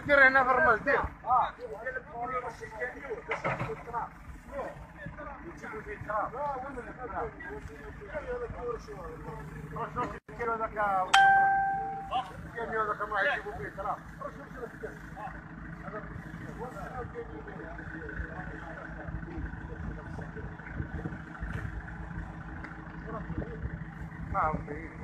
كثير هنا في المسجد كيلو ذاك كيلو ذاك ما يجيبوا فيه كلام ما في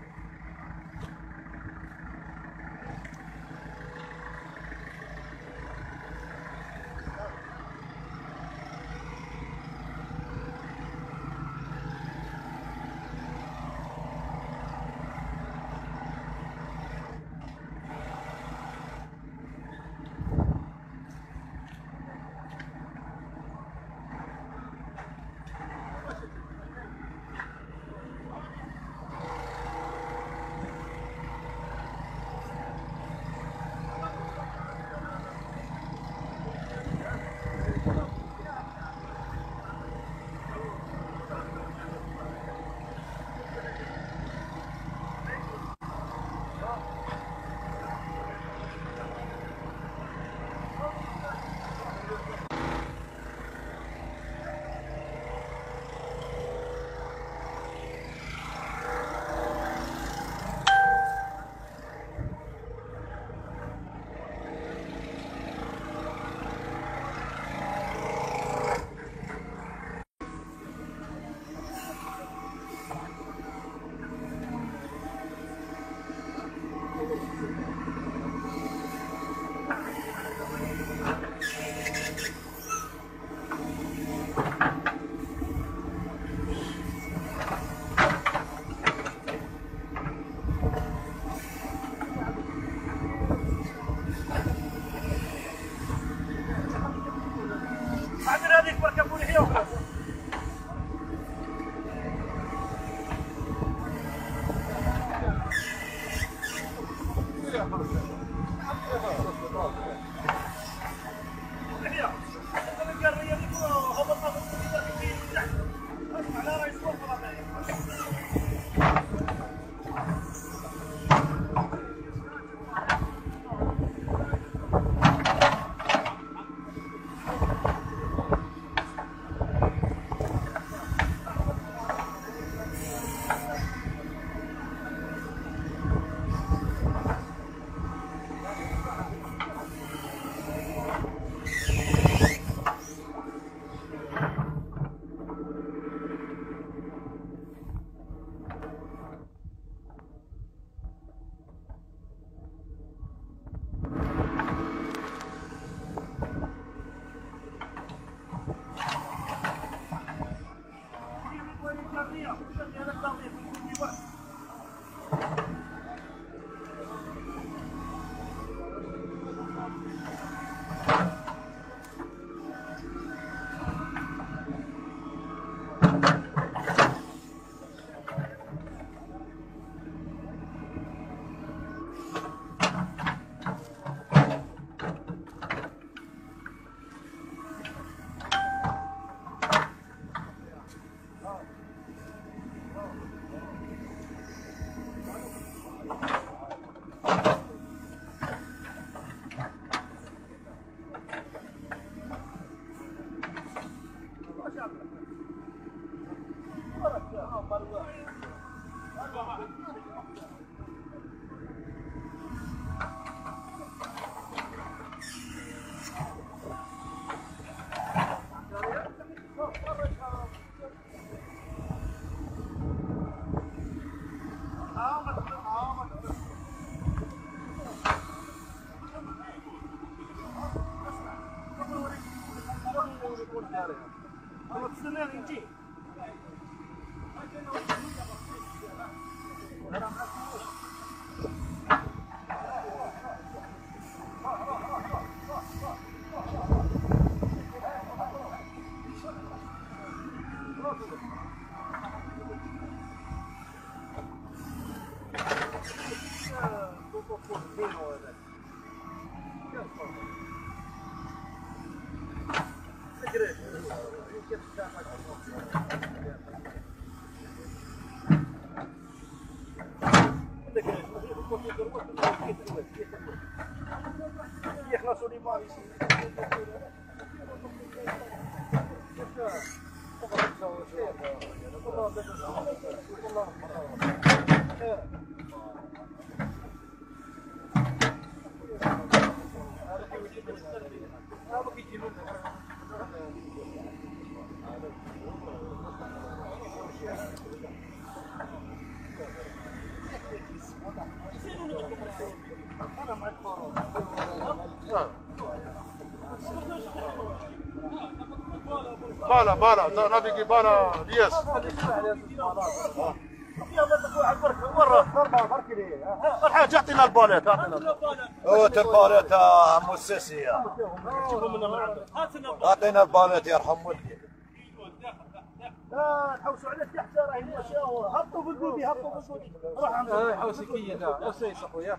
Oh, my God. あるよ。この筒。Всех нас унимались. Thank you. بالا بالا. نافيكي بالا. دياس الحاج اعطينا الباليت اعطينا هو الباليت يا عمو السيسي أعطينا الباليت يرحم والديك لا تحوسوا على تحت راهي المشاوة هبطوا بالقودي هبطوا بالقودي روح عند هاي حوسكية لا. أسيس أخويا.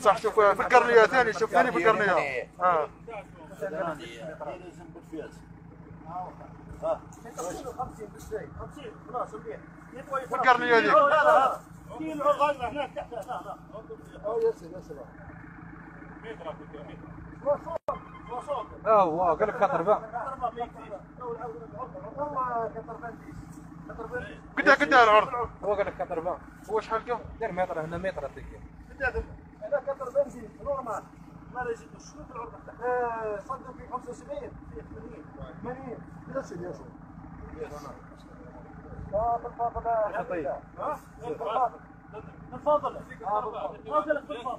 صح شوف فكرني ثاني شوف ثاني فكرني آه. فكرني هذيك هناك تحت هنا آه هو قال لك كثر بقى. قد قد العرض هو قال لك بقى. هو شحال كم؟ دير متر هنا متر تلقى هذا كثر بنزين نورمال ما شنو في العرض تحت صدق في 75 في 80 80 ياسر ياسر بالفضل طيب. ها بالفضل بالفضل بالفضل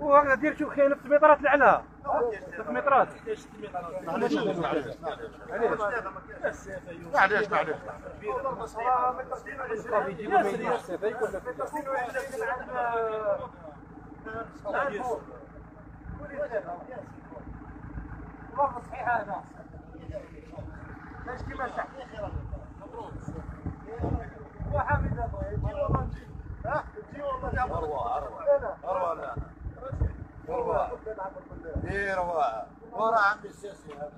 وهذا دير شوف خير نفس مترات لعنها نفس مترات معليش معليش معليش يجيبوا ما والله صحيح هذا. ليش كما تحت وحامد أبوي ها؟ تجي والله يا اروى اروى اروى اروى إيه اروى ورا عمي السيسي هذا.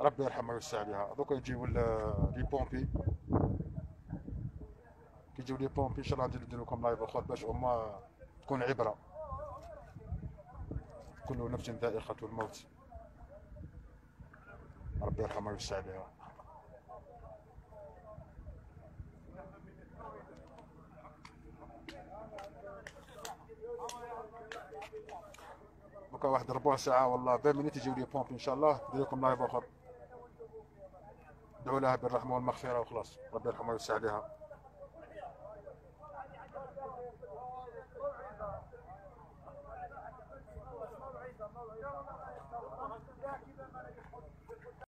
ربي يرحمها ويوسع عليها دوكا يجيو ال- لي بومبي يجيو لي بومبي إن شاء الله ندير ندير لكم لايف اخر باش هما تكون عبرة. كل نفس ذائقة الموت. ربي يرحمها ويوسع عليها. دوكا واحد ربع ساعة والله 20 minutes يجيو les pompiers إن شاء الله. ندير لكم live اخر ادعوا لها بالرحمة والمغفرة وخلاص. ربي يرحمها ويوسع عليها.